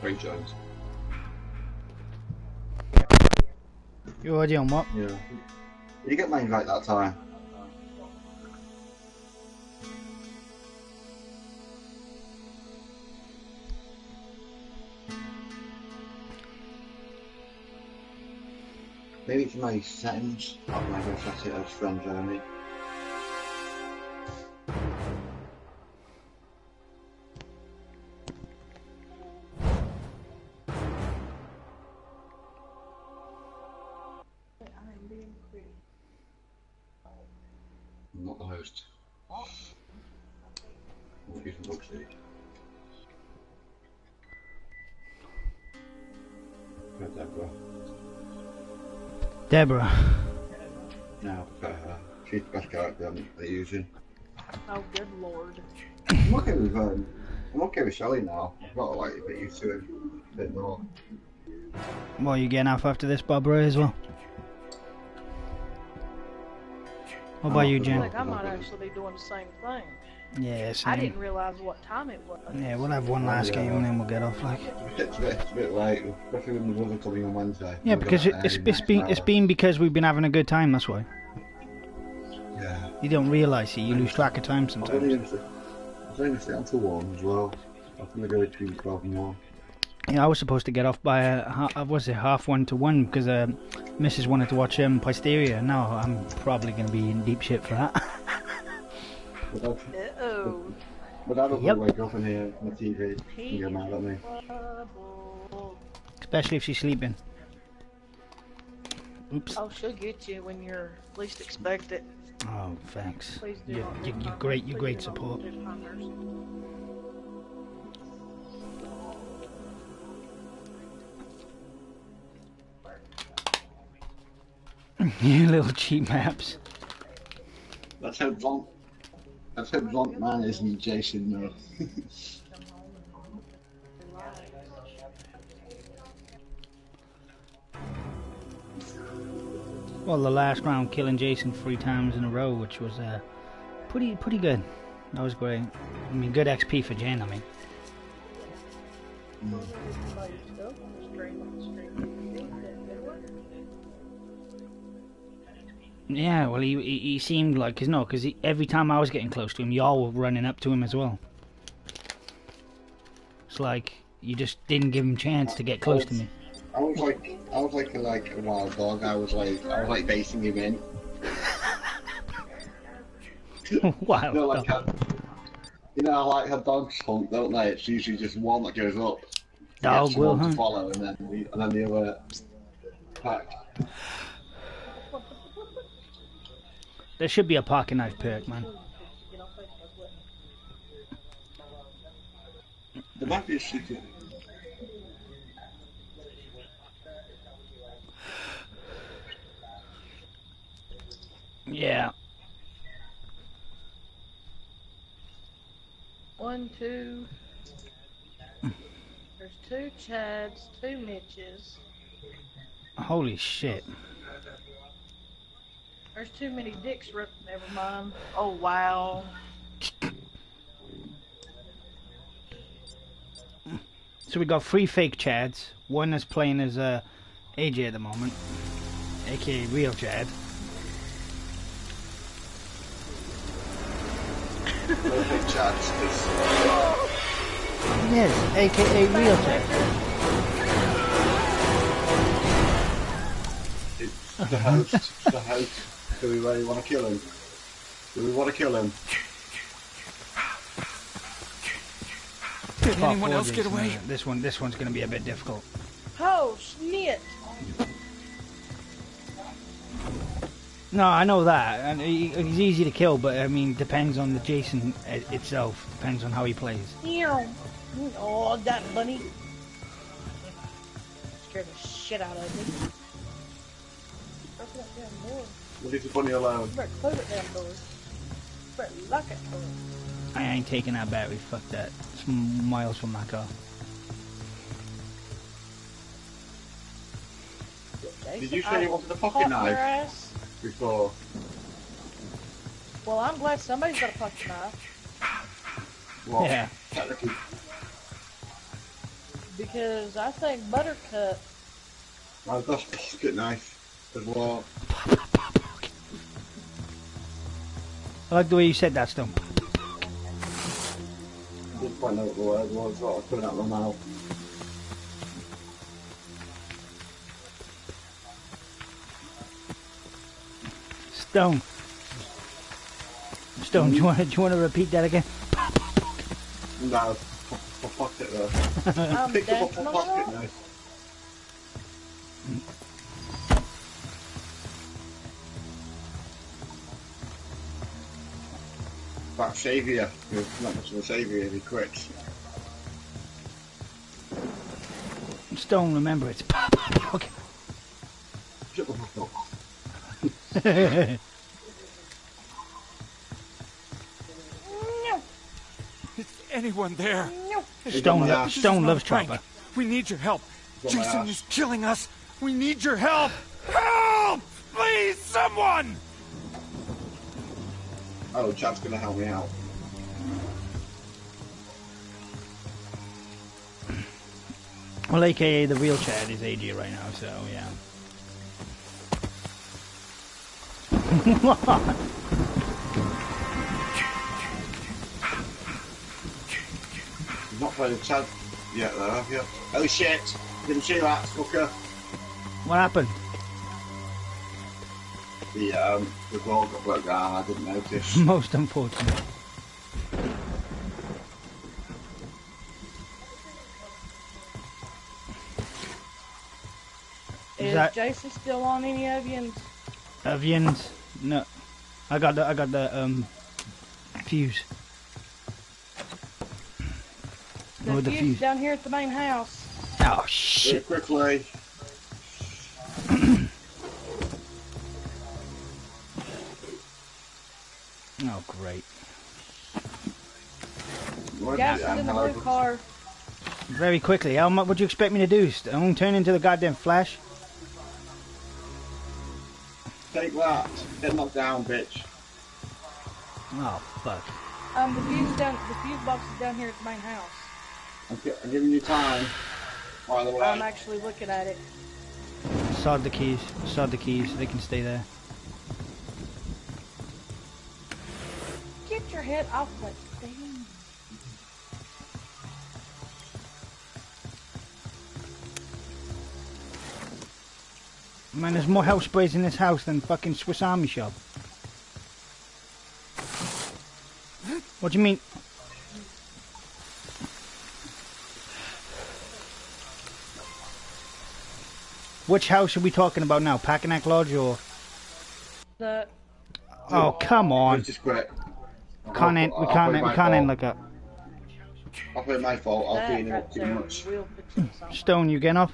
Frank Jones. You already on what? Yeah. Did you get my invite that time? Maybe it's my settings. Oh my gosh, that's it. I was friends only. Deborah. No, I prefer her. She's the best character I'm they're using. Oh, good lord. I'm okay with um, I'm okay with Shelly now. I've got to like get used to him a bit more. What are you getting off after this, Barbara, as well? What about you, Jen? Like, I might actually be doing the same thing. Yeah, I didn't realize what time it was. Yeah, we'll have one last game and then we'll get off. Like, It's a bit, it's a bit late, especially with my brother coming on Wednesday. yeah, We're because it, it's end it's next been it's hour. been because we've been having a good time. That's why. Yeah. You don't realise it. You lose track of time sometimes. I was only gonna sit until one as well. I'm gonna go between twelve and one. Yeah, I was supposed to get off by uh, ha- was it half one to one because uh, Mrs. wanted to watch um, Pysteria. Now I'm probably going to be in deep shit for that. But I've, Uh-oh. but Dad will Yep. wake up and hear my TV and get mad at me. Especially if she's sleeping. Oops. Oh, she'll get you when you're least expect it. Oh, thanks. Please do you, you, you great. You're please great support. do you little cheap maps. That's how hope Blunt. Let's hope Blunt Man isn't Jason though. Well, the last round killing Jason three times in a row, which was uh, pretty pretty good. That was great. I mean, good XP for Jen. I mean, yeah. Well, he he, he seemed like cause no, because every time I was getting close to him, y'all were running up to him as well. It's like you just didn't give him chance to get close to me. I was like, I was like like a wild dog. I was like, I was like basing him in. wow. You know, like how, you know, like how dogs hunt, don't they? It's usually just one that goes up. Dog will hunt. follow, and then the, and then the other pack. There should be a pocket knife perk, man. There might be a secret. Yeah. One, two. There's two Chads, two Mitches. Holy shit. There's too many dicks. Rip. Never mind. Oh wow. So we got three fake Chads. One is playing as uh, AJ at the moment, aka real Chad. Perfect chance, 'cause Yes, aka real Chad. it's the host. the host. Do we really want to kill him? Do we want to kill him? Did Fuck, anyone else get away? man. This one, this one's gonna be a bit difficult. Oh snit. No, I know that, and he, he's easy to kill, but I mean, depends on the Jason itself. Depends on how he plays. Meow. Oh, that bunny. Scared the shit out of me. Open that damn door. We'll leave the bunny alone. You better close that damn door. You better lock it door. I ain't taking that battery. Fuck that. It's miles from my car. Did you Jason, say you wanted a pocket knife ass. before? Well, I'm glad somebody's got a pocket knife. Well, Yeah. Because I think Buttercup. I've got a pocket knife as well. I like the way you said that, Stone. I didn't quite know what the word was, but I was putting out my mouth. Stone. Stone, do you want to, do you want to repeat that again? No, for pocket though. I'm Picked up dancing a pocket it. knife. That saviour, you're not much of a saviour he quits. Stone, remember it's okay. Shut the fuck up. No, Is anyone there? no. Stone, lo- Stone loves Frank. Chopper. We need your help. He's on my Jason is killing us. We need your help. Help! Please, someone! Oh, Chad's gonna help me out. Well, aka the wheelchair is AJ right now, so yeah. You've not played with Chad yet though, have you? Oh shit! Didn't see that, fucker. what happened? The, um, the ball got broke down, I didn't notice. Most unfortunate. Is that- Jason still on any of you? Avians? No. I got the I got the um fuse. The With the fuse fuse. down here at the main house. Oh Very shit! quickly. Great! Gas you- is in the blue car. Very quickly. How much would you expect me to do? Stone turn into the goddamn Flash? Take that. Get knocked down, bitch. Oh fuck! Um, the fuse down, the fuse box is down here at the main house. I'm, I'm giving you time. By the way. I'm actually looking at it. Sod the keys. Sod the keys. They can stay there. Head off that thing. Man, there's more house sprays in this house than fucking Swiss Army shop. What do you mean? Which house are we talking about now? Packanack Lodge or? The Oh, come on. Just quit. Can't end, we can't, end- we can't end like that. I'll play my fault. I'll that be in it too much. will fix something. Stone, you getting off?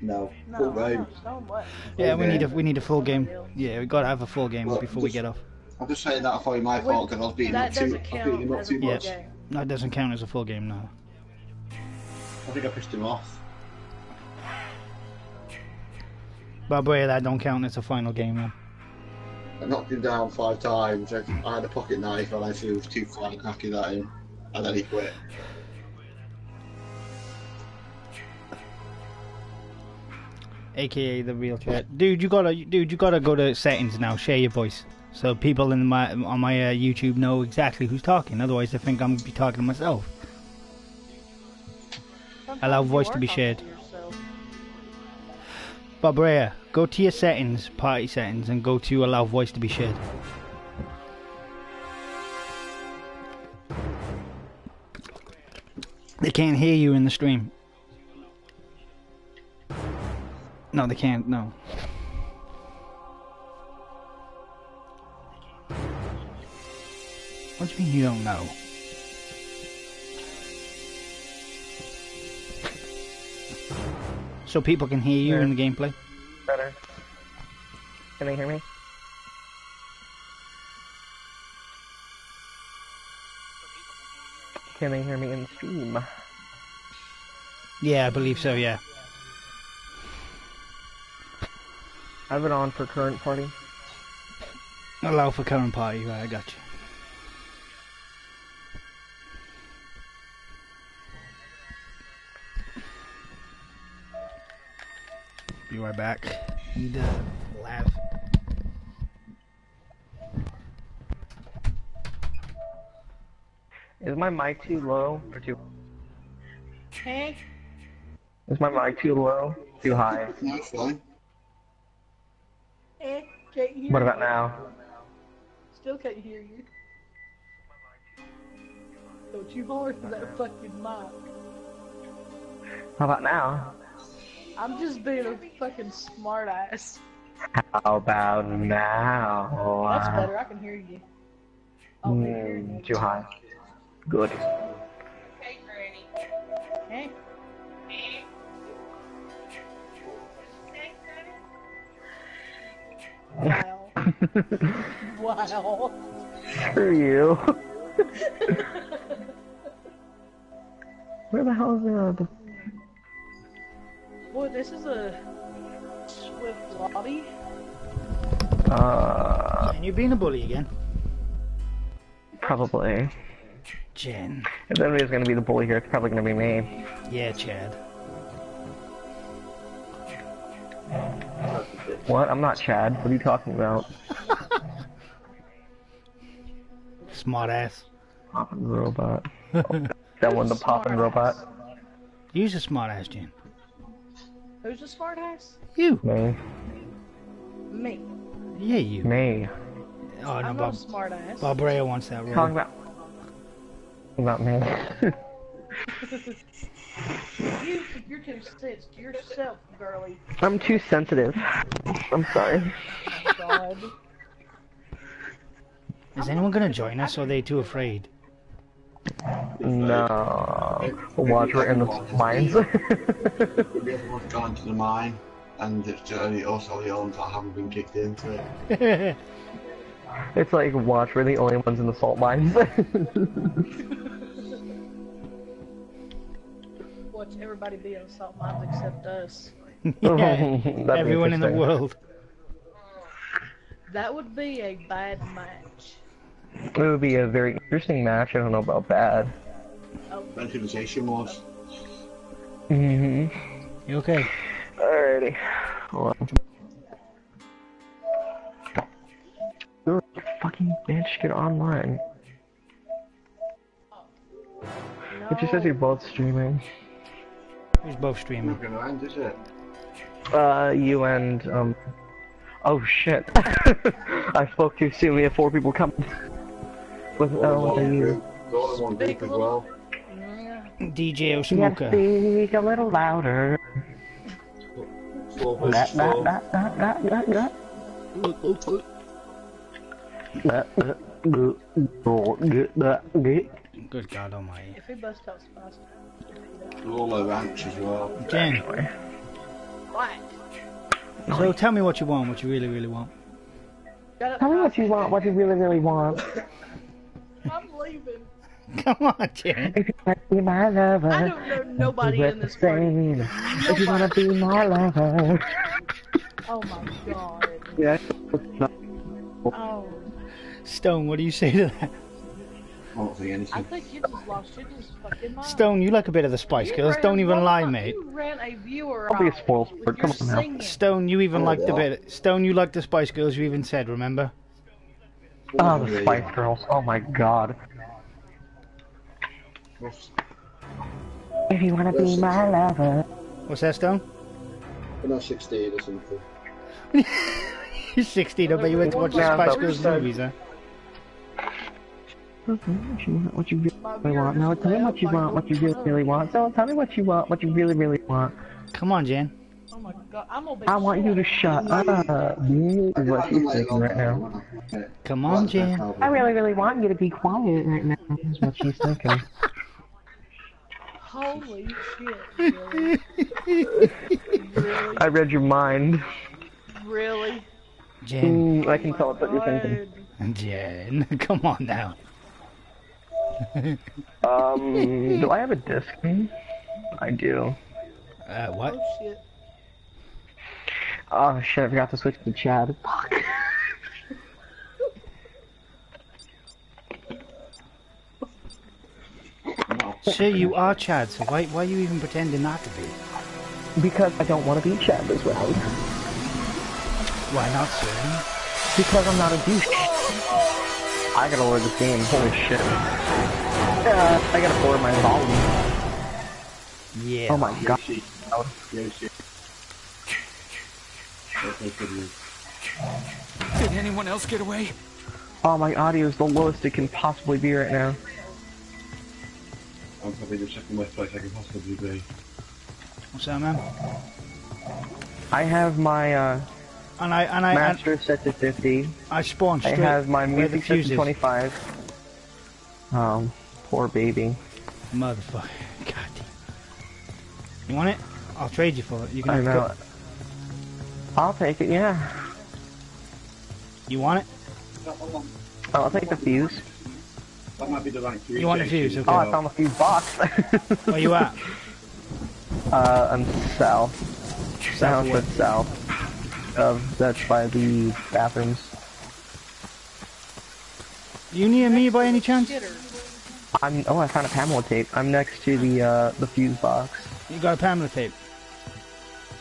No. No, Full game. no, don't? Yeah, we Okay. need a we need a full game. Yeah, we gotta have a full game Well, before we get off. I'm just saying that I'll probably my fault because I was beating That up too. doesn't I beating count him up as too a full much. game. That doesn't count as a full game now. I think I pissed him off. Barbara, that don't count as a final game then. I knocked him down five times. I I had a pocket knife and I threw two flying crackers at him, and then he quit. AKA the real chat. Dude, you gotta, dude, you gotta go to settings now. Share your voice, so people in my on my uh, YouTube know exactly who's talking. Otherwise, they think I'm gonna be talking to myself. Sometimes Allow voice to be talking shared. Barbara, go to your settings, party settings, and go to allow voice to be shared. They can't hear you in the stream. No, they can't. No. What do you mean you don't know? So people can hear you in the gameplay. Better. Can they hear me? Can they hear me in the stream? Yeah, I believe so. Yeah. I have it on for current party. Allow for current party. Right, I got you. Be right back. Need to laugh. Is my mic too low or too? Hank, Is my mic too low? Too high? No, fine. eh, can't hear What you. about now? Still can't hear you. Don't you hard for that fucking mic. How about now? I'm just being a fucking smart ass. How about now? That's better, I can hear you. I'll be hearing Mm, you. too high. Good. Hank, wow. wow. Screw you. Where the hell is the, the Boy, this is a swift lobby. uh And you're being a bully again. probably. Jen. If anybody's gonna be the bully here, it's probably gonna be me. Yeah, Chad. What? I'm not Chad. What are you talking about? Smart ass. Poppin' robot. that one, the poppin' robot. Use a smart ass, Jen. Who's a smart ass? You. Me. Me. Yeah, you. Me. Oh, no, I'm not Bob. a smart ass. Bob Ray wants that role. Talking about. About me. You, you're too sensitive to yourself, girly. I'm too sensitive. I'm sorry. Oh God. Is anyone gonna join us, or are they too afraid? No. Watch, we're in the mines. Everyone's gone to the mine, and it's just only us, all the ones that haven't been kicked into it. it's like, watch, we're the only ones in the salt mines. Watch everybody be on salt mines except us. yeah. Everyone in the world. That would be a bad match. It would be a very interesting match. I don't know about bad. Ventilation was. Mm-hmm. You okay? Alrighty. Hold on. You're a fucking bitch. Get online. It just says you're both streaming. Who's both streaming? Not gonna end, is it? Uh, you and, um... Oh, shit. I spoke too soon. We have four people coming. With, All uh, in with one you. group. All one group as well. Yeah. DJ You speak a little louder. Four That, that, four. that, that, that, that, that. That, that, that, that, that, that. Good God Almighty. If he busts out spice, We're all low ranks as well. Jen, black. so tell me what you want, what you really, really want. Tell me what you want, what you really, really want. I'm leaving. Come on, Jen. If you wanna be my lover, I don't know nobody in this party. same. If you wanna be my lover. Oh my god. Yeah. Oh. Stone, what do you say to that? I don't think I think you just lost your just fucking mind. Stone, you like a bit of the Spice You Girls. Don't even lie, mate. You ran a viewer Don't be a off spoil sport, with your come on now. Stone, you even Oh, liked a what? bit. Stone, you liked the Spice Girls. You even said, remember? Oh, the Spice Girls. Oh my god. If you wanna be my lover. What's that, Stone? When I was 16 or something. You're 16. I bet you went to watch the Spice Girls movies, huh? What you want, what you really, want. viewers No, tell me what you want, what you really, really want. So tell me what you want, what you really, really want. Come on, Jen. Oh my god, I'm gonna I want you to shut up. You is what she's thinking right now. Come on, Jen. I really, really want you to be quiet right now. Is what she's thinking. Holy shit, really? really? I read your mind. Really? Jen. Mm, I can tell it's what you're thinking. Jen. Come on now. Um, do I have a disc? I do. Uh, what? Oh shit. Oh shit, I forgot to switch to Chad. Fuck. Sure, you are Chad, so why, why are you even pretending not to be? Because I don't want to be Chad this round. Why not, sir? Because I'm not a douche. I gotta lower this game. Holy shit. Uh, I gotta lower my volume. Yeah. Oh my god. Yoshi. Yoshi. Okay, good news. Did anyone else get away? Oh, my audio is the lowest it can possibly be right now. I'm probably the second worst place I can possibly be. What's that, man? I have my uh, And I and I and master set to 50. I spawned I have my music set to 25. Um, poor baby. Motherfucker. God damn. You want it? I'll trade you for it. You can I have know. co- I'll take it, yeah. You want it? Oh, I'll take the fuse. That might be the rank three. You want the station. fuse, okay. Oh, I found the fuse box. Where you at? uh, I'm south. South of what? South. Of, that's by the bathrooms. You near me by any chance? Get. I'm, oh, I found a Pamela tape. I'm next to the, uh, the fuse box. You got a Pamela tape.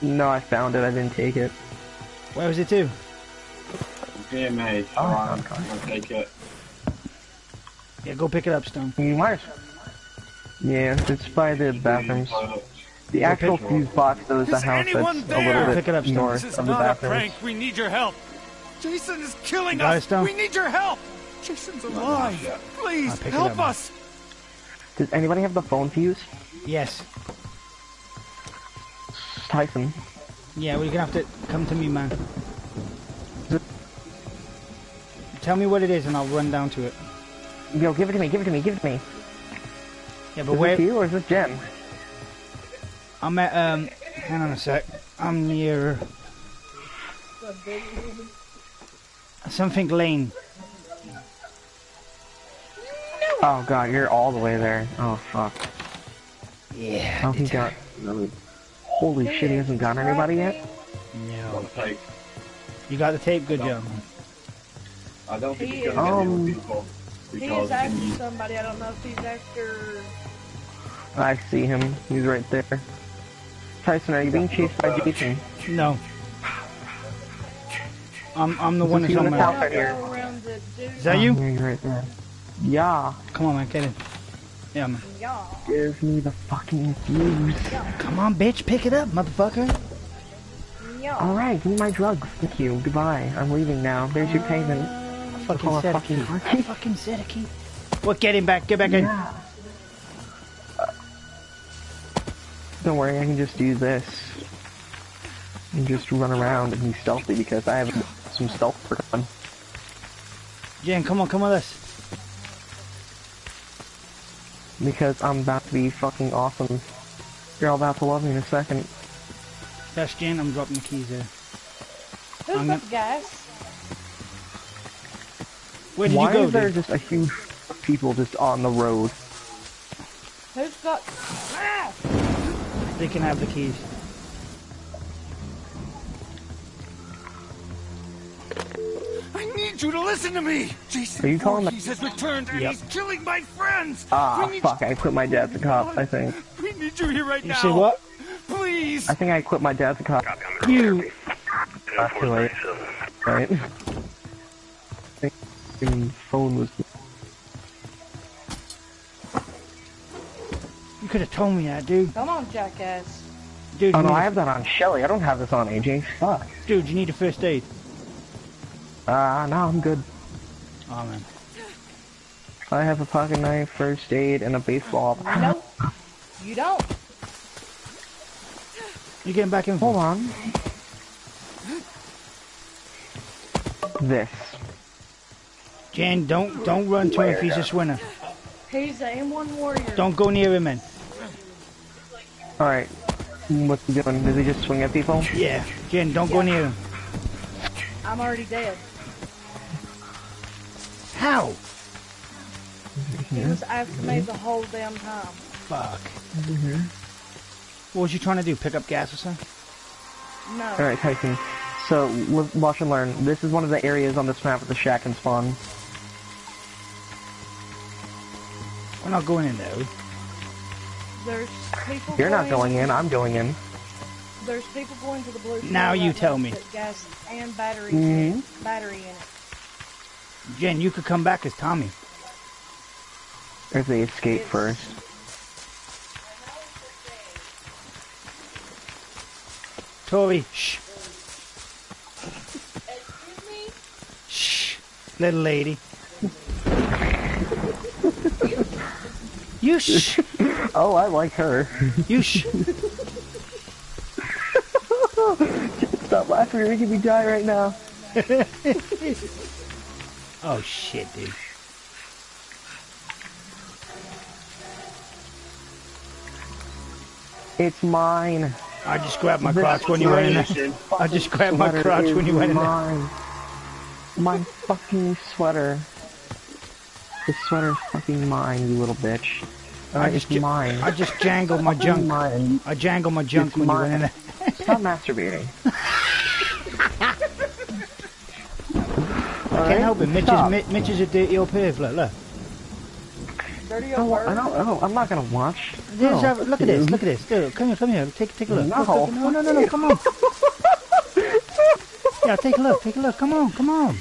No, I found it. I didn't take it. Where was it to? Dear me. Oh, Alright, okay. I'm gonna take it. Yeah, go pick it up, Stone. You might. Yeah, it's by the bathrooms. The Go actual fuse box though is the house anyone that's a there? little bit Pick it up, Stone. north This is of the not a bathrooms. prank. We need your help. Jason is killing Got it, us. Stone? We need your help. Jason's alive. yet. Please I'll pick help up, man. us. Does anybody have the phone fuse? Yes. Tyson. Yeah, well, you're gonna have to come to me, man. Tell me what it is and I'll run down to it. Yo, give it to me, give it to me, give it to me. Yeah, but Is where? this you or is this Jen? I'm at, um, hang on a sec. I'm near something lane. Oh god, you're all the way there. Oh fuck. Yeah. Oh, he got. Holy shit, he hasn't got anybody yet? No. You got the tape? Good job. I don't think He he's is- gonna Um, other people. He Because is after he- somebody. I don't know if he's after. I see him. He's right there. Tyson, are you being chased by Jason? No. I'm I'm the Is one this that's on the my. house? Right here. go around the dude. Is that you? Oh, he's right there. Yeah. Come on, man, get in. Yeah, man. Give me the fucking fuse. Come on, bitch, pick it up, motherfucker. Alright, give me my drugs. Thank you. Goodbye. I'm leaving now. There's your payment. I fucking said fucking key. I fucking said a key. What? Get him back. Get back in. Yeah. Don't worry, I can just do this. And just run around and be stealthy because I have some stealth for fun. Jen, come on, come with us. Because I'm about to be fucking awesome. You're all about to love me in a second. That's Jen. I'm dropping the keys there. Who's I'm got gonna- gas? Where did Why you go, is there dude? just a huge people just on the road? Who's got? Ah! They can have the keys. You to listen to me. Jason Are you calling Voorhees has returned and Yep. he's killing my friends. Ah, fuck, I quit my dad's a cop, I think. We need you here right You now. say what? Please. I think I quit my dad's a cop. You. Not too late. Right? I think the phone was... You could have told me that, dude. Come on, jackass. Dude, Oh no, need I a- have that on Shelly. I don't have this on AJ. Fuck. dude, you need a first aid. Ah, uh, no, I'm good. Oh man. I have a pocket knife, first aid, and a baseball. Nope. You don't. You're getting back in? Hold on. This. Jen, don't don't run to him if he's a swinner. He's the M1 warrior. Don't go near him, man. Alright. What's he doing? Does he just swing at people? Yeah. Jen, don't go near him. I'm already dead. How? He was after me the whole damn time. Fuck. What was you trying to do? Pick up gas or something? No. Alright, Tyson. So, l- watch and learn. This is one of the areas on this map with the shack and spawn. We're not going in there. There's people. You're not going in, I'm going in. There's people going to the blue. Now you right tell me. Gas and battery, Mhm. battery in it. Jen, you could come back as Tommy. If they escape first. Tori, shh. Shh, little lady. You shh. Oh, I like her. You shh. Stop laughing, you're making me die right now. Oh shit, dude. It's mine. I just grabbed my This crotch when you went in there. I just grabbed my crotch when you went in there. mine. My fucking sweater. The sweater's fucking mine, you little bitch. I just mine. I just jangled my junk. Mine. I jangled my junk It's when you went in mine. there. Stop masturbating. Can't help it. Mitch is, Mi- Mitch is a dirty old perv. Look, look. Dirty I old don't, I don't, know. I'm not gonna watch. No. have- look at this. Look at this. Look, come here. Come here. Take take a look. Look, No. look. No, no, no, no. Come on. Yeah, take a look. Take a look. Come on. Come on.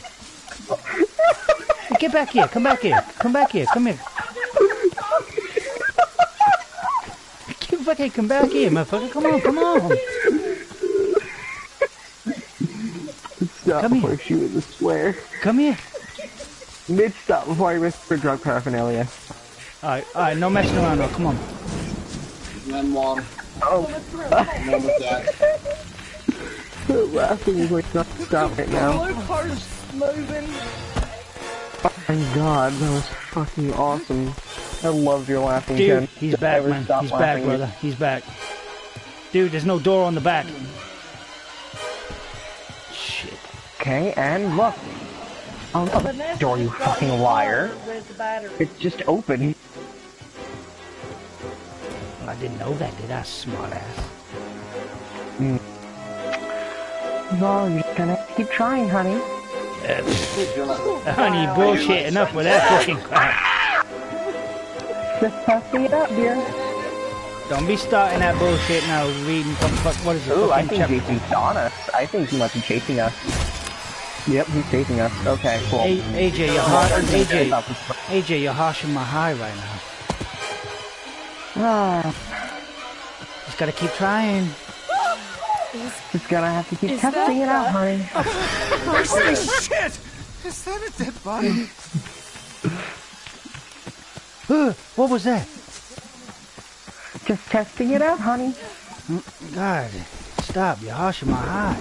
Get back here. Come back here. Come back here. Come here. Get back here. Come back here, motherfucker. Come on. Come on. Stop Come before here. I shoot with the swear. Come here. Mitch, stop before I risk for drug paraphernalia. All right. All right. No messing around. now. Come on. Then one. Oh, And then with that. laughing is like not stop right now. Blue car's moving. Oh my god, that was fucking awesome. I loved your laughing, Dude, Jen. he's Don't back, man. stop He's back, brother. He's back. Dude, there's no door on the back. Okay, and look. Oh. Vanessa Door, you fucking liar. the. It's just open. I didn't know that, did I, smart ass? Mm. No, you're just gonna keep trying, honey. Honey, bullshit. Enough with that fucking crap. Just testing it out, dear. Don't be starting that bullshit now. Reading fuck. What is it? Ooh, I think chapter? Jason's on us. I think he must be chasing us. Yep, he's chasing us. Okay, cool. A- AJ, you're har- AJ, AJ, you're harshing my high right now. Ah, Just gotta keep trying. just gonna have to keep Is testing it out, honey. Holy shit! Is that a dead body? Uh, what was that? Just testing it out, honey. God, stop. You're harshing my high.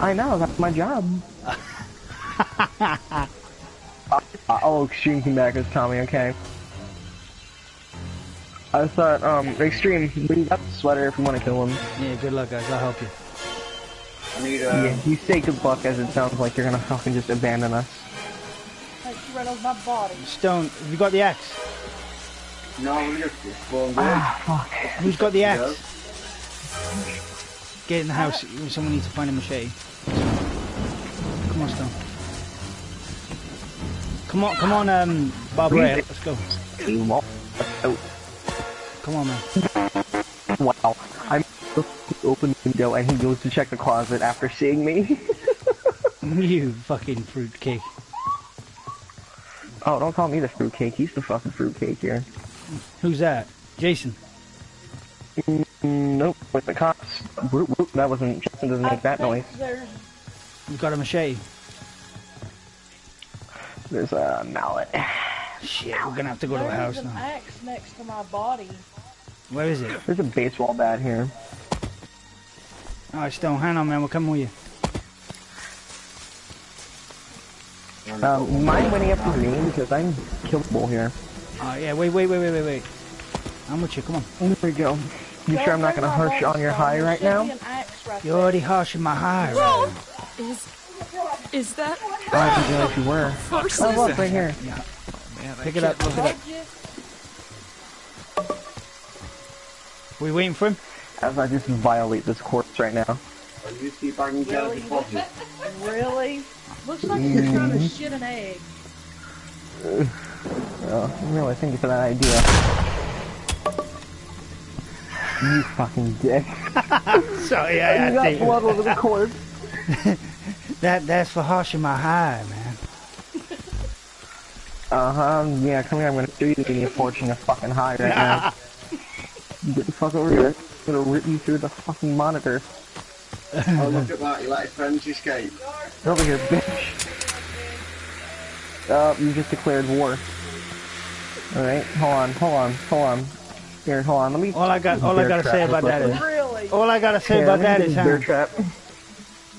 I know, that's my job. uh, oh, Extreme came back as Tommy, okay. I thought, um, Extreme, leave that sweater if you want to kill him. Yeah, good luck, guys. I'll help you. I need Yeah, you say good luck as it sounds like you're gonna fucking just abandon us. Like she ran over my body. Stone, have you got the axe? No, we're just going. Ah, fuck. Who's got the axe? Get in the house. Someone needs to find a machete. Come on, Stone. Come on, come on, um, Barbara. Let's go. Come on, man. wow. I'm supposed to open the window and he goes to check the closet after seeing me. you fucking fruitcake. oh, don't call me the fruitcake. He's the fucking fruitcake here. Who's that? Jason. Mm, nope, with the cops. Whoop, whoop, that wasn't. Justin doesn't make that noise. think There's You got a machete. There's a mallet. Shit, we're gonna have to go to a there's house an now. axe next to my body. Where is it? There's a baseball bat here. Alright, Stone, hang on, man. We're coming with you. Um, mind waiting up for me because I'm killable here. Alright, yeah, wait, wait, wait, wait, wait, wait. I'm with you, come on. There we go. You sure I'm not gonna harsh you on your high right now? You're already harshing my high. Right? Is is that I didn't realize you were. first? Oh, look, right here. Pick it up, pick it up. We waiting for him? As I just violate this corpse right now. Are You see if I can get Really? Really? Looks like you're trying Mm-hmm. to shit an egg. Oh, really, thank you for that idea. You fucking dick. Sorry, I You had got to. blood over the cord. That that's for hashing my high, man. Uh huh. Yeah, come here. I'm gonna show you the a fortune of fucking high right now. Get the fuck over here. I'm gonna rip you through the fucking monitor. Oh, look at that. You let his friends escape. Get over here, bitch. Oh, you just declared war. Alright, hold on, hold on, hold on. Here, hold on, let me... All I got, all I gotta say about that is, Really? all I gotta say Here, about that is, me that do is, this bear trap.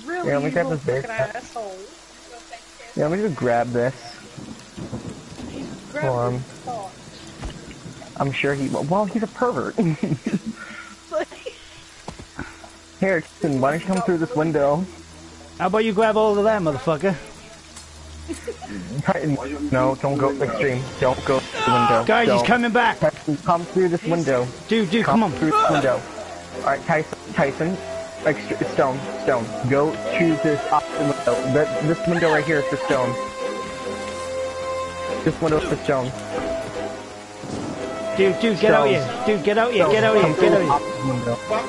Really? Yeah, let me you grab little this big. fucking asshole. Yeah, let me just grab this. Grab Hold on. I'm sure he... Well, he's a pervert. Here, Kristen, why don't you come through this window? How about you grab all of that, motherfucker? Titan, No, don't go extreme. Don't go through the window. Guys, don't. he's coming back. Tyson, come through this window. Dude, dude, come on. through this window. Alright, Tyson, Tyson, extra, Stone, Stone, go to this opposite window. That, this window right here is for Stone. This window is for Stone. Dude, dude, get out here. Dude, get out here, get out here, get out here. opposite window. Back.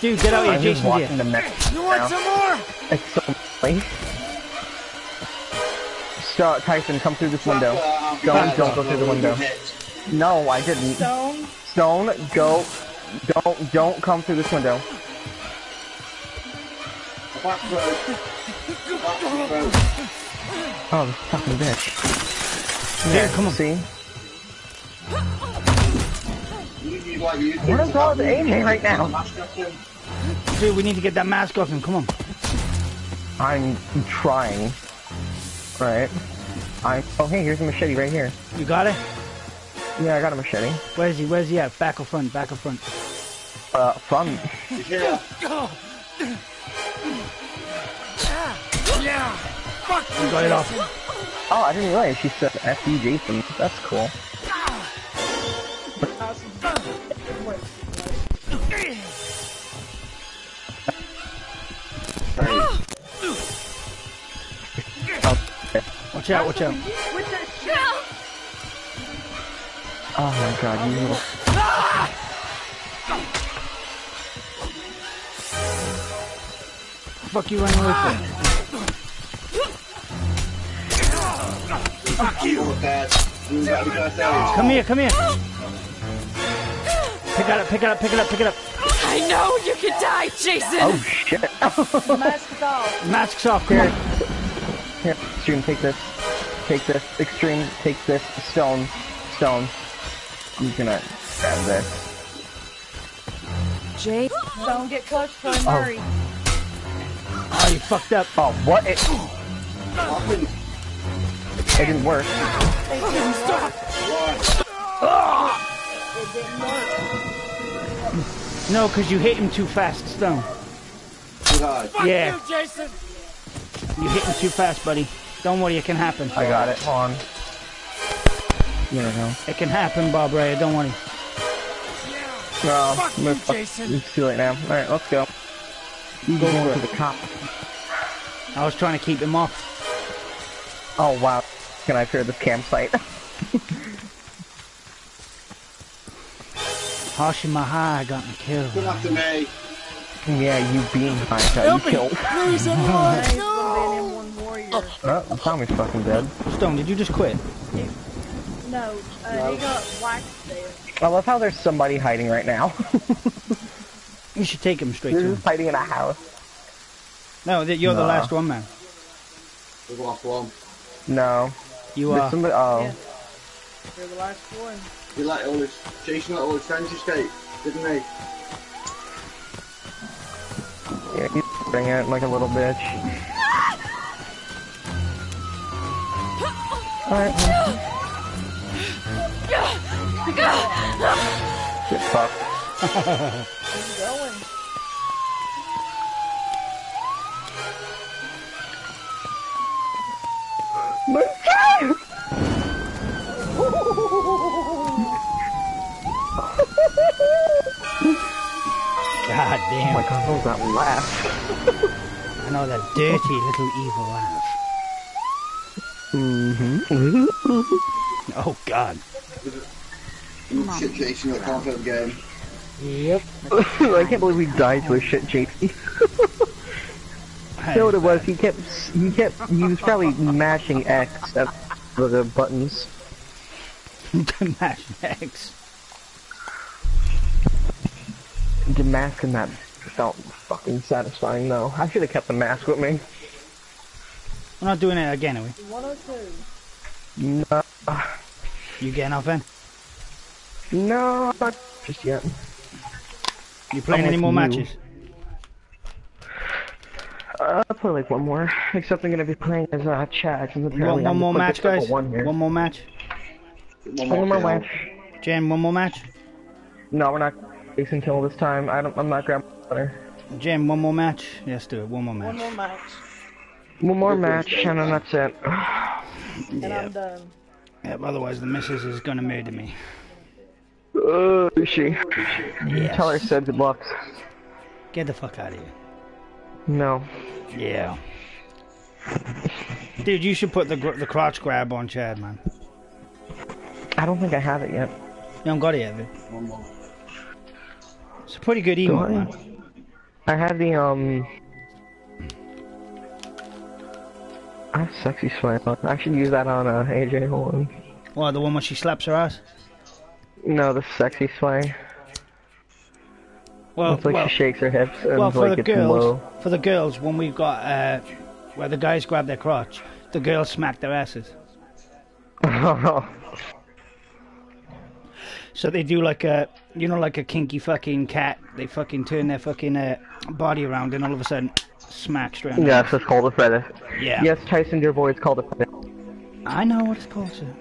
Dude, get out here, I'm just Jason's watching here. the mech. You want some more? It's so funny. So, Tyson, come through this window. Don't, don't go through the window. No, I didn't. Stone. Stone, go. Don't, don't come through this window. Back row. Back row. Oh, this fucking bitch. Dude, come on. See? You, you, like, you, What is wrong with AJ right now? Dude, we need to get that mask off him, come on. I'm trying. Right. I. Oh, hey, here's a machete right here. You got it? Yeah, I got a machete. Where's he, where's he at? Back or front, back or front? Uh, front. He's here. Yeah. Fuck You got it off. Oh, I didn't realize she said F you, Jason. That's cool. Watch out, watch out. Oh my god, you little. Fuck you running away from? You bad. You better be going down. Come here, come here. Pick it up, pick it up, pick it up, pick it up. I know you can die, Jason! Oh shit. Mask is off. Mask's off, come on. Here, Extreme, take this. Take this. Extreme, take this. Stone. Stone. I'm gonna grab this. Jay? Stone, get close for him. Oh. Hurry. Oh, you fucked up. Oh, what? It, it didn't work. It didn't work. It didn't work. No, because you hit him too fast, Stone. Too high. Fuck Yeah. you, Jason. You hit him too fast, buddy. Don't worry, it can happen. I got it. Hold on. You don't know. It can happen, Bob Ray, don't worry. No, Fuck I'm you, gonna fuck- Jason. It's too late now. Alright, let's go. You go for to the cop. I was trying to keep him off. Oh wow. Can I clear this campsite? Hashimaha got me killed. Come after me. Yeah, you being high got you killed. Please, anyone! Nice No! one being in one warrior. Oh, Tommy's fucking dead. Stone, did you just quit? No, uh, he got whacked there. I love how there's somebody hiding right now. You should take him straight They're to him. just hiding in a house. No, that you're the last one, man. We've lost one. No. You There's are. somebody. Oh. Yeah. You're the last one. He let all his, Jason let all his friends escape, didn't he? Yeah, he's bring it like a little bitch. Alright. Get fucked. He's going. God Oh damn. my god, what was that laugh? I know that dirty little evil laugh. Mm-hmm. Oh, God. Shit, Jason, a confident game. Yep. I can't believe we died to a shit JP. You know what it was? He kept, he kept, he was probably mashing X at the buttons. Mash X. The mask in that felt fucking satisfying though. I should have kept the mask with me. We're not doing it again, are we? 102. No, You getting off then? no, not just yet. You playing I'm any more you. matches? Uh, I'll play like one more. Except I'm gonna be playing as uh, Chad. since You apparently want one I'm the more match, guys? One. One more match? One more kill. match. Jen, one more match? No, we're not facing until this time. I don't. I'm not grabbing water. Jim, one more match? Yes, do it. One more match. One match. more match. One more match, and then that's it. And Yeah. I'm done. Yep, otherwise the missus is gonna murder me. Uh, is she? Yes. Tell her said good luck. Get the fuck out of here. No. Yeah. Dude, you should put the gr- the crotch grab on Chad, man. I don't think I have it yet. You haven't got it yet, dude. One more. It's a pretty good emote, I? man. I had the um. I have sexy slam. I should use that on uh, AJ. Hold on. What, the one where she slaps her ass? No, the sexy sway. Well, it's like well, she shakes her hips and well, for like the it's girls, low. for the girls, when we've got uh, where the guys grab their crotch, the girls smack their asses. So they do like a, you know, like a kinky fucking cat. They fucking turn their fucking uh, body around and all of a sudden smack straight on. the yes, it's called a fetish. Yeah. Yes, Tyson, your boy, it's called a fetish. I know what it's called, sir.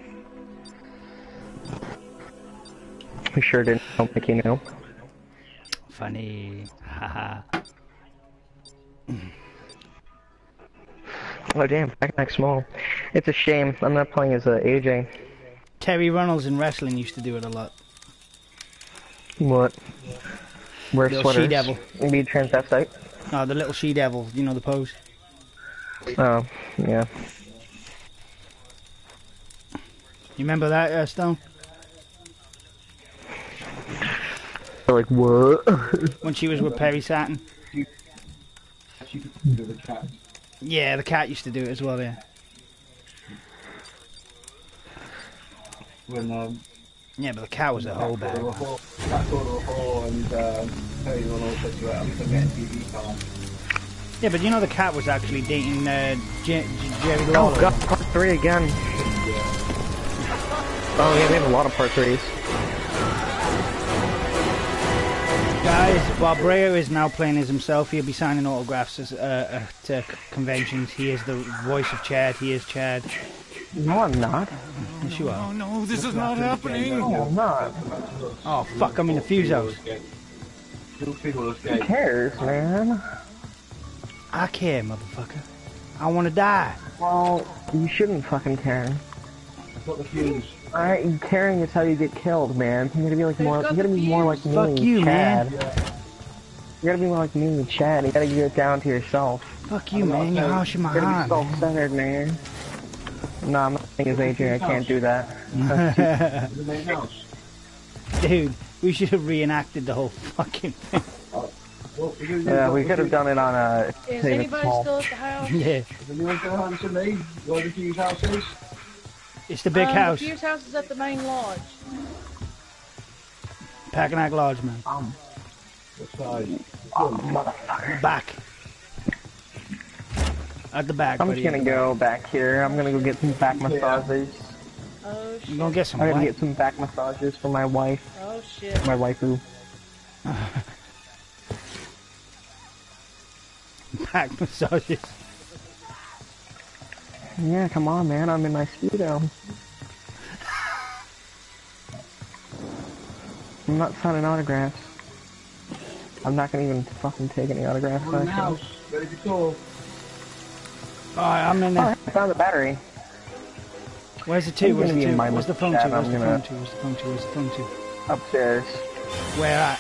We sure didn't. I don't think you know. Funny. Haha. Oh damn, back neck small. It's a shame. I'm not playing as uh, AJ. Terri Runnels in wrestling used to do it a lot. What? Wear Little sweaters. she-devil. Be transvestite. Oh, the little she devil, you know the pose. Oh, yeah. You remember that, uh, Stone? They're like, what? When she was with Perry Saturn? She could do the cat. Yeah, the cat used to do it as well, yeah. When um, Yeah, but the cat was a whole Cat bag. called her a whore, Cat called her a whore and um, Terri Runnels said to her, I'm still TV time. Yeah, but you know the cat was actually dating uh, J- J- Jerry Oh Lawler. god, part three again. Oh yeah, we have a lot of part threes. Guys, while Brea is now playing as himself, he'll be signing autographs as, uh, uh, to conventions. He is the voice of Chad. He is Chad. No, I'm not. Yes, you Oh no, this is not happening. No, I'm not. Oh, fuck, I'm in the fuse house. You'll Who cares, man? I care, motherfucker. I want to die. Well, you shouldn't fucking care. Got the fuse. Alright, caring is how you get killed, man. You gotta be like more. got You gotta be more like me, Fuck you, Chad. man. You gotta be more like me, Chad. You gotta get it down to yourself. Fuck you, man. You're harshing my You gotta be heart. self-centered, man. No, I'm not saying as AJ. I can't do that. The main house. Dude, we should have reenacted the whole fucking thing. Well, is it- Yeah, we could have done it on a. Is Save it anybody small. still at the house? yeah. Is anyone still home to me? Where the fuse house is? It's the big um, house. The Fuse house is at the main lodge. Packanack Lodge, man. What side? Back. At the back, I'm buddy. just gonna go back here. I'm gonna go get some back massages. Oh You shit. gonna get some I'm gonna get some back massages for my wife, Oh shit. my waifu. back massages. Yeah, come on, man. I'm in my speedo. I'm not signing autographs. I'm not gonna even fucking take any autographs. One in the house. Ready to call. Alright, I'm in there. Oh, I found the battery. Where's the two? Where's the two? Where's the phone two? Where's the phone two? Where's the phone two? Where's the phone two? Upstairs. Where at?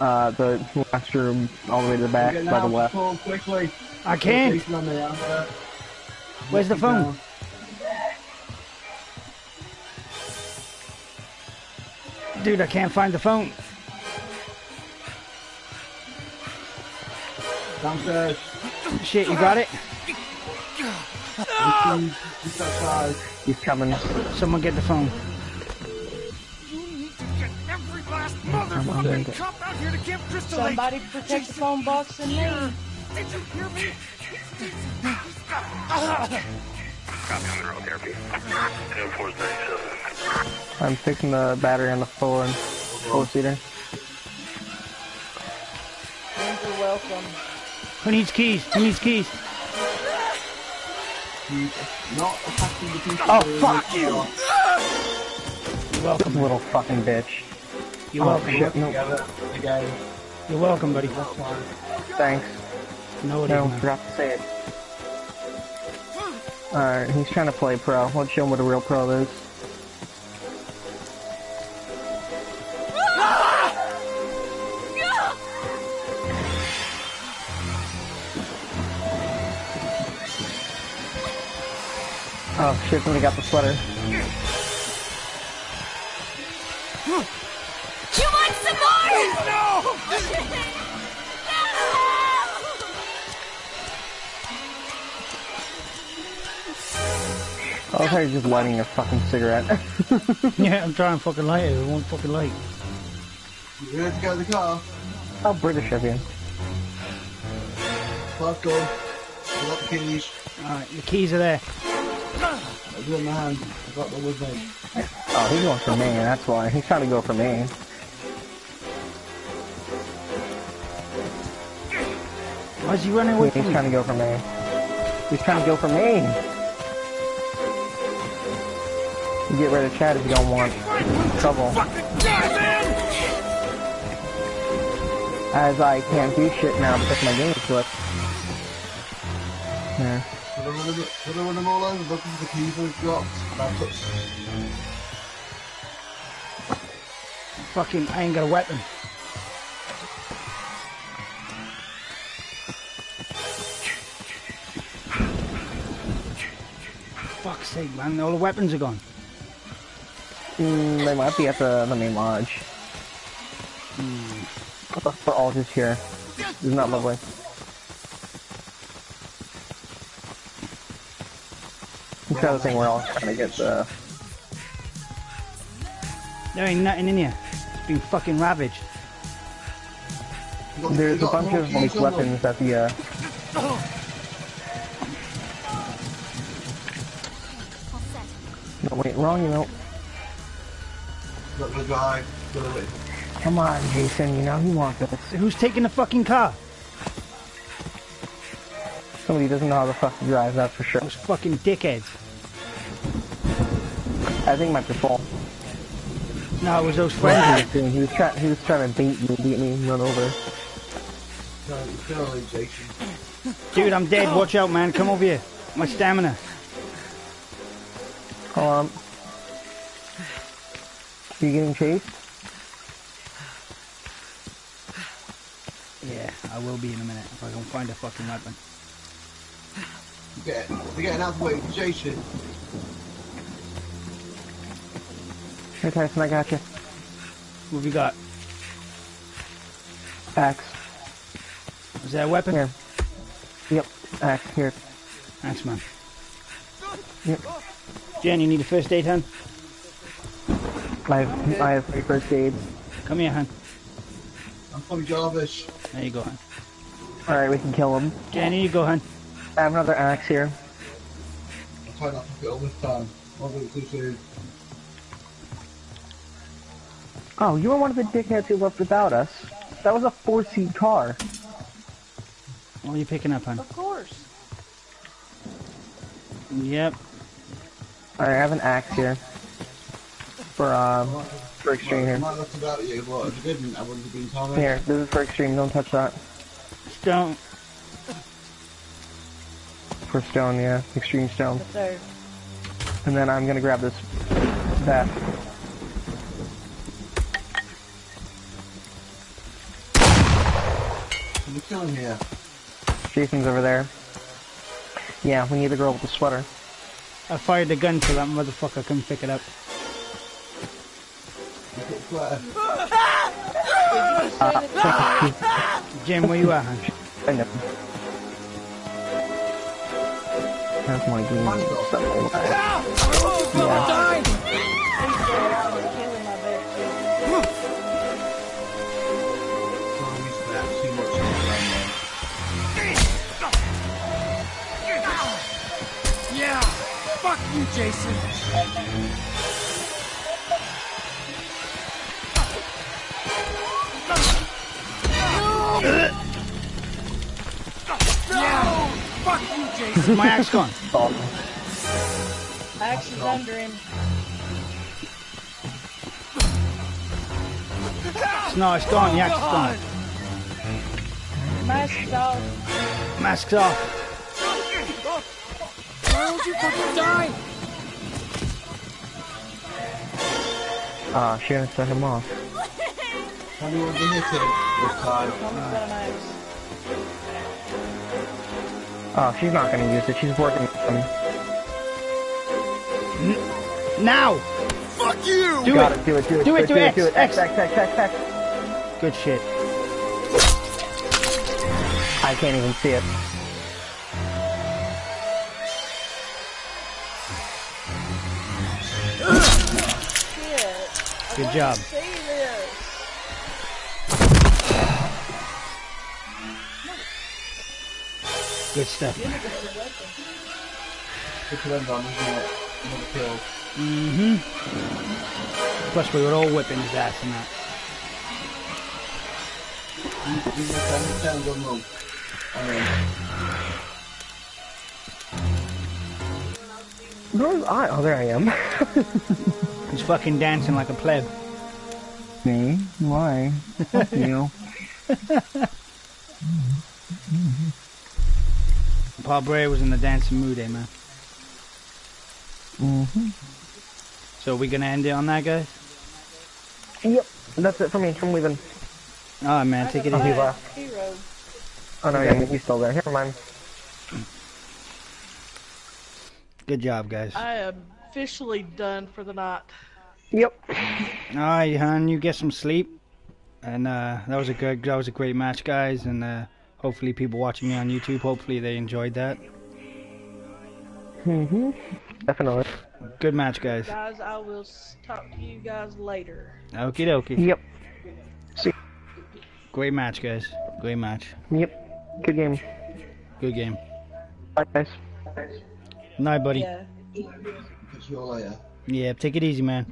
Uh, the last room, all the way to the back, by the left. Quickly. I can't. Where's the phone? Dude, I can't find the phone. Downstairs. Shit, you got it? He's, he's outside. He's coming. Someone get the phone. You need to get every last motherfucking cop out here to Camp Crystal Lake. Somebody protect the phone box and me. Did you hear me? I'm fixing the battery on the four and four seater. You're welcome. Who needs keys? Who needs keys? Not attacking the people. Oh, fuck you! You're welcome. Little fucking bitch. You're Oh, welcome. shit, no. Together. You're welcome, buddy. Thanks. No, it No, isn't. forgot to say it. Alright, he's trying to play pro. Let's show him what a real pro is. Oh shit, somebody got the sweater. Hmm. You want some more? Oh, no! I love how you're just lighting a fucking cigarette. Yeah, I'm trying to fucking light it. It won't fucking light. You ready to go to the car? How British of you. Car's gone. I got the keys. Alright, the keys are there. I've got in my hand. I've got them with me. Oh, he's going for me, that's why. He's trying to go for me. Why's he running away He's trying to go for me. He's trying to go for me. You get rid of Chad if you don't want trouble. As I can't do shit now because my game slipped. Yeah. Should I run them, should I run them all over? Look at the keys I've got. And I've touched Fucking, I ain't got a weapon. Fuck's sake, man. All the weapons are gone. Mm, they might be at the, the main lodge. We're all just here. Isn't that lovely? It's the other thing we're all trying to get the... There ain't nothing in here. It's been fucking ravaged. You got- There's a bunch of like weapons at the, uh... No, wait, wrong, you know. Got the guy. Come on, Jason, you know you want this. Who's taking the fucking car? Somebody doesn't know how the fuck to drive, that's for sure. Those fucking dickheads. I think it might be full. No, it was those friends. He was, he was trying. He was trying to bait me, beat me, and run over. Dude, I'm dead. Watch out, man. Come over here. My stamina. Hold on. Are you getting chased? Yeah, I will be in a minute if I can find a fucking weapon. Get, we're getting out of the way for Jason. Here, Tyson, I got you. What have you got? Axe. Is that a weapon? Here. Yep. Axe. Here. Thanks, man. Yep. Jen, you need a first aid, hun? I have. I have three first aids. Come here, hun. I'm from Jarvis. There you go, hun. All right, we can kill him. Jen, here you go, hun. I have another axe here. I'll try not to fit all this time. I'll do it too soon. Oh, you were one of the dickheads who left without us. That was a four-seat car. What are you picking up, on? Of course. Yep. All right, I have an axe here. For um, for extreme here. might have to doubt you, but if you didn't, I wouldn't have been telling Here, this is for extreme. Don't touch that. Don't. For stone, yeah, extreme stone. The third. And then I'm gonna grab this, that. I'm killing here. Jason's over there. Yeah, we need the girl with the sweater. I fired the gun so that motherfucker couldn't pick it up. Look at Claire. Did you say that Jim, where you at, hun? I know. That's my game. Fuck you, Jason. Yeah, fuck you, Jason. My axe gone. Axe is under him. No, it's gone. The axe is gone. Mask's off. Mask's off. Why would you fucking die? Ah, she didn't set him off. Can you hit him this time? Mommy's got an axe. Oh, she's not gonna use it. She's working with him. Now. Fuck you! Do Got it. it. Do it. Do it. Do it, do it, Do it. X, X. X. X. X. X. Good shit. I can't even see it. Good job. Good stuff. Mm-hmm. Plus, we were all whipping his ass and that. Where's I? Oh, there I am. He's fucking dancing like a pleb. Me? Why? Fuck you. Paul Bray was in the dancing mood, eh, man? Mm-hmm. So we gonna end it on that, guys? Yep. That's it for me. I'm leaving. Alright, man, take it Oh, he easy. left. Hero. Oh no, yeah, he's still there. Never mind. Good job, guys. I am officially done for the night. Yep. Alright, hon, you get some sleep. And uh, that was a good, that was a great match, guys. And uh, hopefully, people watching me on YouTube, hopefully they enjoyed that. Mm-hmm. Definitely. Good match, guys. Guys, I will talk to you guys later. Okie dokie. Yep. See. Great match, guys. Great match. Yep. Good game. Good game. Bye, guys. Night, buddy. Yeah. catch you all later. Yeah, take it easy, man.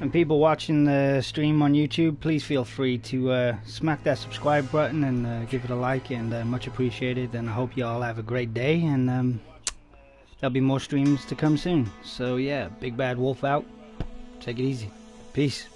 And people watching the stream on YouTube, please feel free to uh, smack that subscribe button and uh, give it a like, and uh, much appreciated. And I hope you all have a great day, and um, there'll be more streams to come soon. So yeah, Big Bad Wolf out. Take it easy. Peace.